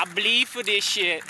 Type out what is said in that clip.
I bleed for this shit.